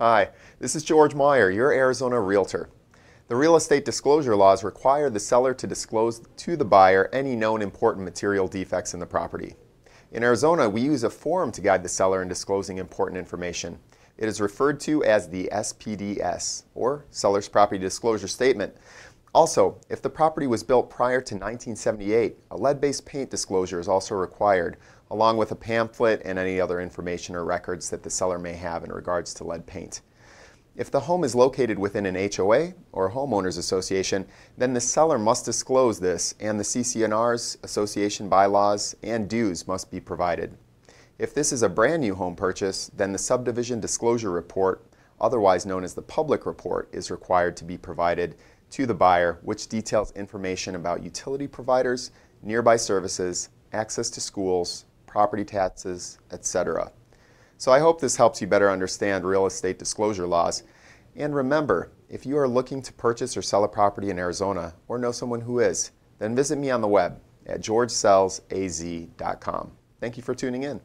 Hi, this is George Meyer, your Arizona Realtor. The real estate disclosure laws require the seller to disclose to the buyer any known important material defects in the property. In Arizona, we use a form to guide the seller in disclosing important information. It is referred to as the SPDS, or Seller's Property Disclosure Statement. Also, if the property was built prior to 1978, a lead-based paint disclosure is also required, along with a pamphlet and any other information or records that the seller may have in regards to lead paint. If the home is located within an HOA or homeowners association, then the seller must disclose this and the CC&R's, association bylaws, and dues must be provided. If this is a brand new home purchase, then the subdivision disclosure report, otherwise known as the public report, is required to be provided to the buyer, which details information about utility providers, nearby services, access to schools, property taxes, etc. So I hope this helps you better understand real estate disclosure laws. And remember, if you are looking to purchase or sell a property in Arizona or know someone who is, then visit me on the web at georgesellsaz.com. Thank you for tuning in.